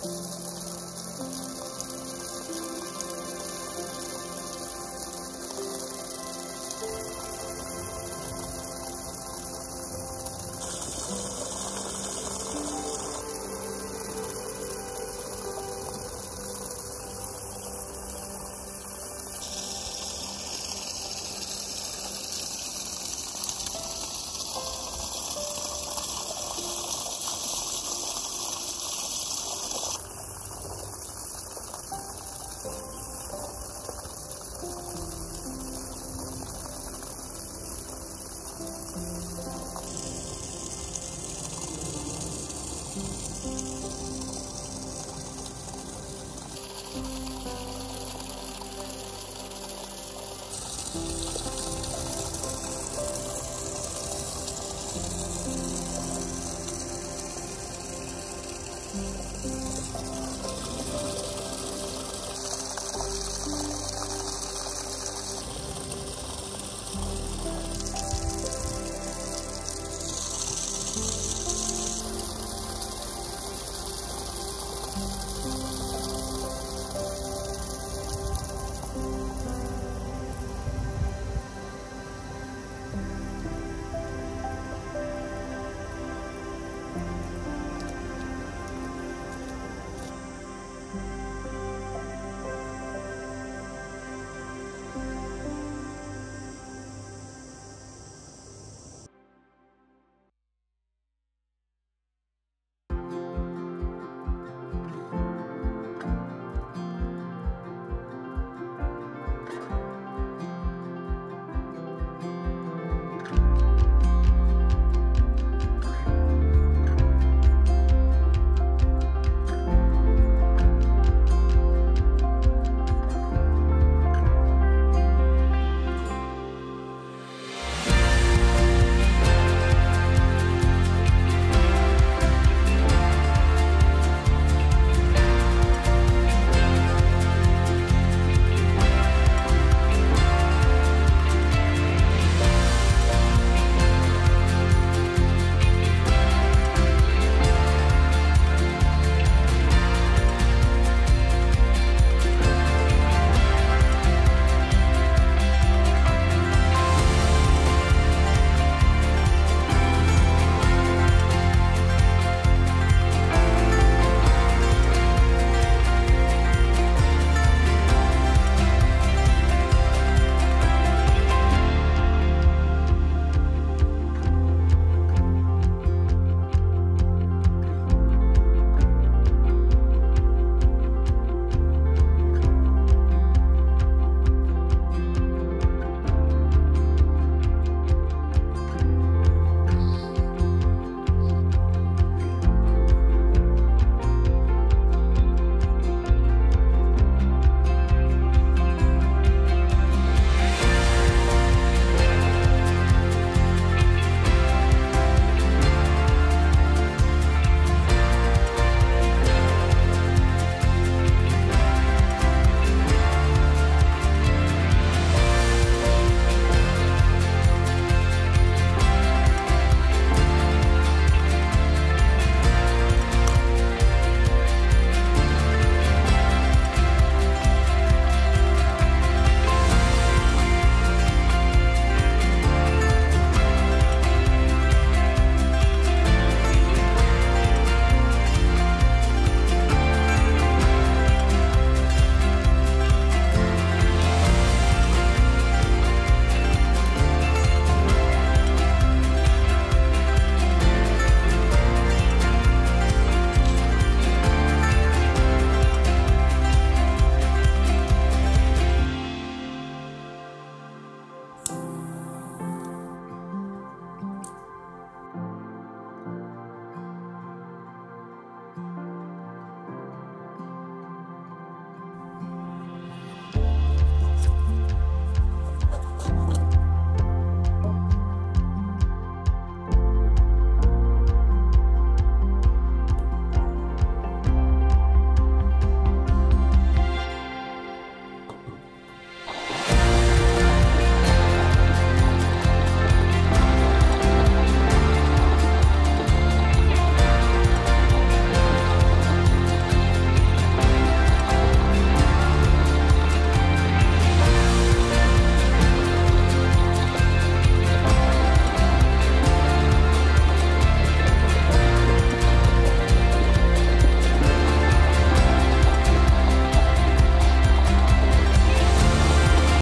Música